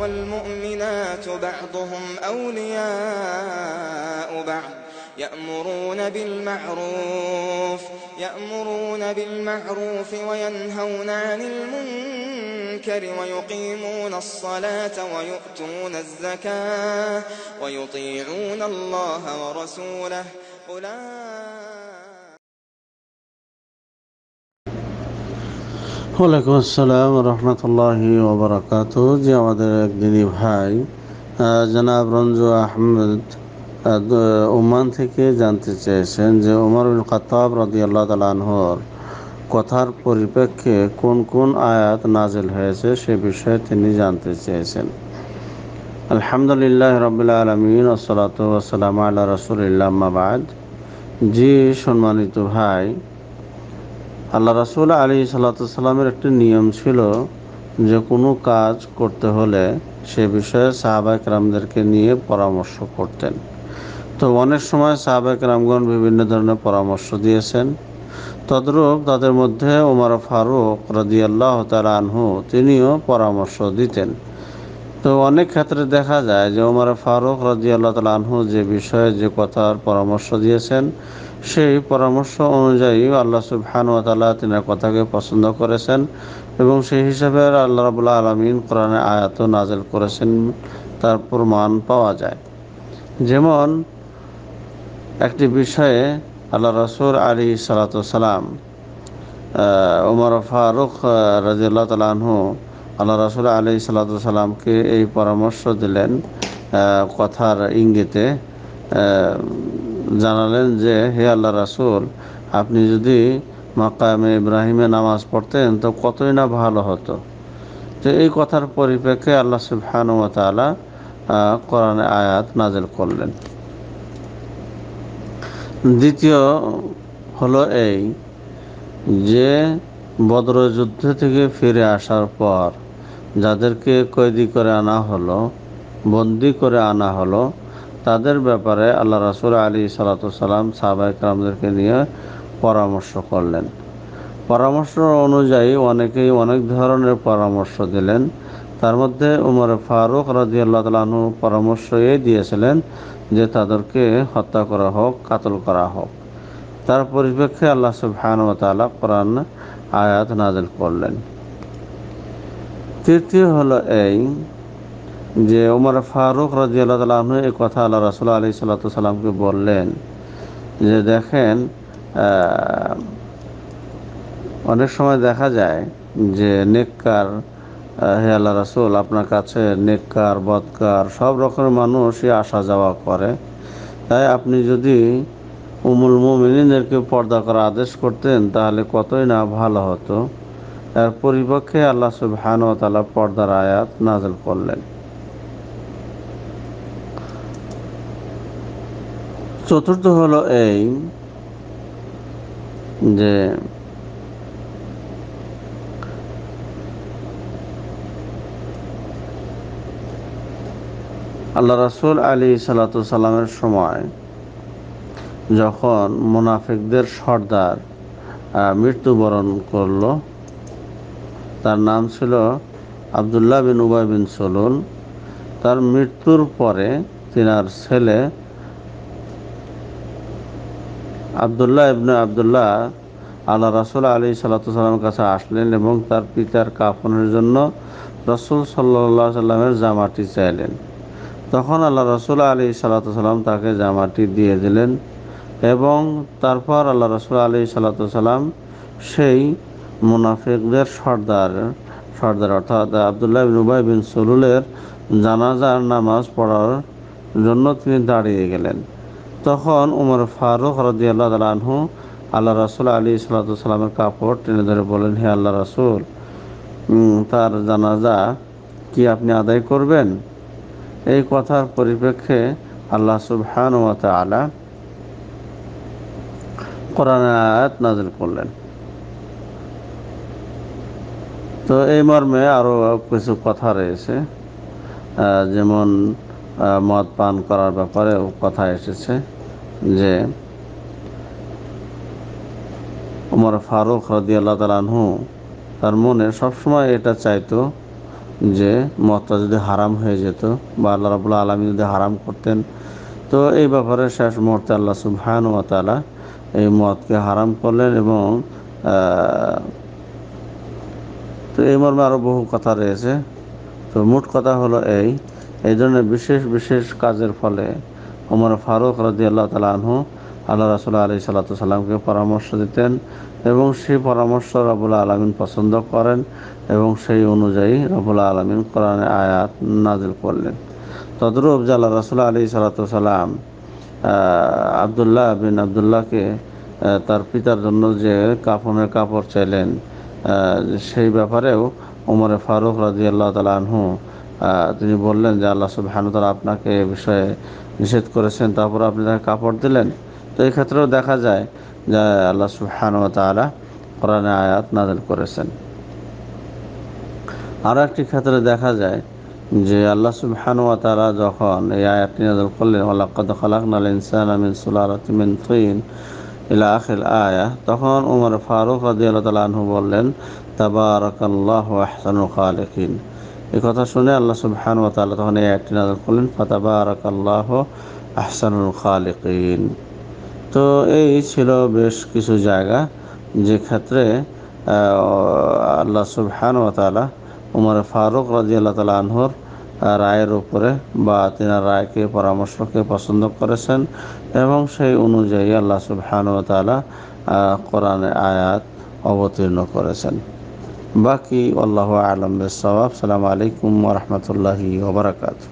والمؤمنات بعضهم أولياء بعض يأمرون بالمعروف يأمرون بالمعروف وينهون عن المنكر ويقيمون الصلاة ويؤتون الزكاة ويطيعون الله ورسوله. أولئك ওয়ালাইকুম আসসালাম রহমতুল্লাহি ওবরাকাত যে আমাদের একদিনই ভাই জনাব রঞ্জু আহমেদ আহ, ওমান থেকে জানতে চেয়েছেন যে উমর বিন খতাব রদি আল্লাহ তালাহর কথার পরিপ্রেক্ষে কোন কোন আয়াত নাজেল হয়েছে সে বিষয়ে তিনি জানতে চেয়েছেন। আলহামদুলিল্লাহ রবিল্লা আলমিন ওসলাত ওসালাম আল্লাহ রসুলিল্লাহ মাবাদ জি সম্মানিত ভাই আল্লাহ রাসুল আলী সাল্লামের একটি নিয়ম ছিল যে কোনো কাজ করতে হলে সে বিষয়ে সাহাবাহিক রামদেরকে নিয়ে পরামর্শ করতেন। তো অনেক সময় সাহাবাহিক রামগণ বিভিন্ন ধরনের পরামর্শ দিয়েছেন। তদ্রূপ তাদের মধ্যে ওমর ফারুক আল্লাহ তালা আনহু তিনিও পরামর্শ দিতেন। তো অনেক ক্ষেত্রে দেখা যায় যে ওমর ফারুক রাজি আল্লাহ তালা আনহু যে বিষয়ে যে কথার পরামর্শ দিয়েছেন, সেই পরামর্শ অনুযায়ী আল্লাহ সুবহান ও তালা তিনার কথাকে পছন্দ করেছেন এবং সেই হিসাবে আল্লাহ রাবুল্লাহ আলমিন কোরআনে আয়াত নাজেল করেছেন, তার প্রমাণ পাওয়া যায়। যেমন একটি বিষয়ে আল্লাহ রসুল আলী সালাতাম ওমর ফারুক রাজিউল্লাহ তালাহু আল্লাহ রসুল আলী সাল্লাতামকে এই পরামর্শ দিলেন কথার ইঙ্গিতে জানালেন যে, হে আল্লাহ রাসুল, আপনি যদি মাকামে ইব্রাহিমে নামাজ পড়তেন তো কতই না ভালো হতো। তো এই কথার পরিপ্রেক্ষে আল্লাহ সুবহানু ওয়া তাআলা কোরআনে আয়াত নাজেল করলেন। দ্বিতীয় হলো এই যে বদর যুদ্ধ থেকে ফিরে আসার পর যাদেরকে কয়েদি করে আনা হলো, বন্দি করে আনা হলো, তাদের ব্যাপারে আল্লাহ রাসুল আলী সালাতাম সাহাবাহিক রামদেরকে নিয়ে পরামর্শ করলেন। পরামর্শ অনুযায়ী অনেকেই অনেক ধরনের পরামর্শ দিলেন। তার মধ্যে উমর ফারুক রাজি আল্লাহ তালু পরামর্শ এই দিয়েছিলেন যে তাদেরকে হত্যা করা হোক, কাতল করা হোক। তার পরিপ্রেক্ষে আল্লাহ সুবহান তালা কোরআন আয়াত নাজেল করলেন। তৃতীয় হলো এই যে ওমর ফারুক রাজি আল্লাহ এই কথা আল্লাহ রাসুল আলী সাল্লাতামকে বললেন যে দেখেন অনেক সময় দেখা যায় যে নেককার হে আল্লাহ রাসুল, আপনার কাছে নেককার বদকার সব রকমের মানুষই আসা যাওয়া করে। তাই আপনি যদি উমুল মুমিনদেরকে পর্দা করার আদেশ করতেন, তাহলে কতই না ভালো হতো। এর পরিপক্ষে আল্লাহ সুবহান তালা পর্দার আয়াত নাজল করলেন। চতুর্থ হলো এই যে আল্লাহ রাসুল আলী সাল্লামের সময় যখন মোনাফেকদের সর্দার মৃত্যুবরণ করল, তার নাম ছিল আবদুল্লাহ বিন উবাই বিন সলুল তার মৃত্যুর পরে তিনার ছেলে আবদুল্লাহ ইবনে আবদুল্লাহ আল্লাহ রাসুল আলী সাল্লামের কাছে আসলেন এবং তার পিতার কাফনের জন্য রসুল সাল্লাহ সাল্লামের জামাটি চাইলেন। তখন আল্লাহ রসুল আলী সাল্লাম তাকে জামাটি দিয়ে দিলেন। এবং তারপর আল্লাহ রসুল আলী সাল্লাম সেই মুনাফিকদের সর্দার সর্দার অর্থাৎ আবদুল্লাহ উবাই বিন সলুলের জানাজার নামাজ পড়ার জন্য তিনি দাঁড়িয়ে গেলেন। তখন উমর ফারুক রদি আল্লাহ আনহু আল্লাহ রাসুল আলী সাল্লামের কাপড় টেনে ধরে বলেন হে আল্লাহ রাসুল তার জানাজা কি আপনি আদায় করবেন? এই কথার পরিপ্রেক্ষে আল্লাহ সুবহান ওয়া তাআলা কোরআন আয়াত নাজিল করলেন। তো এই মর্মে আরও কিছু কথা রয়েছে। যেমন মদ পান করার ব্যাপারে কথা এসেছে যে উমর ফারুক রদি আল্লাহ তালানহু তার মনে সবসময় এটা চাইতো যে মদটা যদি হারাম হয়ে যেত বা আল্লাহ রাবুল্লাহ আলমী যদি হারাম করতেন। তো এই ব্যাপারে শেষ মুহূর্তে আল্লাহ সুবহান ও তালা এই মদকে হারাম করলেন এবং তো এই মর্মে আরও বহু কথা রয়েছে। তো মোট কথা হলো এই এই ধরনের বিশেষ বিশেষ কাজের ফলে ওমর ফারুক রাজি আল্লাহ তালা আনহু আল্লাহ রাসুল্লাহ আলি সাল্লাতামকে পরামর্শ দিতেন এবং সেই পরামর্শ রবুল্লা আলমিন পছন্দ করেন এবং সেই অনুযায়ী রবুল্লা আলমিন কোরআনে আয়াত নাজিল করলেন। তদরূপ যে আল্লাহ রাসুল্লাহ আলী সাল্লাতাম আবদুল্লাহ বিন আবদুল্লাহকে তার পিতার জন্য যে কাফনের কাপড় চাইলেন সেই ব্যাপারেও উমরে ফারুক রাজি আল্লাহ তালা আনহু তিনি বললেন যে আল্লাহ সুবাহানুতালা আপনাকে এ বিষয়ে নিষেধ করেছেন, তারপর আপনি তাকে কাপড় দিলেন। তো এই ক্ষেত্রেও দেখা যায় যে আল্লাহ সুবহান তালা কোরআনে আয়াত নাজেল করেছেন। আরও একটি ক্ষেত্রে দেখা যায় যে আল্লাহ সুবহান তালা যখন এই আয়াতটি নাজল করলেন আল্লাহ কদ খালাক নাল ইনসান আমিন সুলারতিমিন তুইন ইলা আখিল আয়া তখন উমর ফারুক রাজি আল্লাহ তালা আনহু বললেন, তাবারাকাল্লাহ আহসানুল খালিকিন এই কথা শুনে আল্লাহ সুবহান ও তাআলা তখন এই আয়াতটি নাযিল করলেন, ফাতাবারাকাল্লাহ আহসানুল খালিকিন তো এই ছিল বেশ কিছু জায়গা, যে ক্ষেত্রে আল্লাহ সুবহান ও তাআলা উমর ফারুক রাজি আল্লাহ তালা আনহর রায়ের উপরে বা তিনার রায়কে, পরামর্শকে পছন্দ করেছেন এবং সেই অনুযায়ী আল্লাহ সুবহান তালা কোরআনে আয়াত অবতীর্ণ করেছেন। বাকি, আল্লাহ আলম সালাম আলাইকুম রহমতুল্লাহি ওবরাকাতু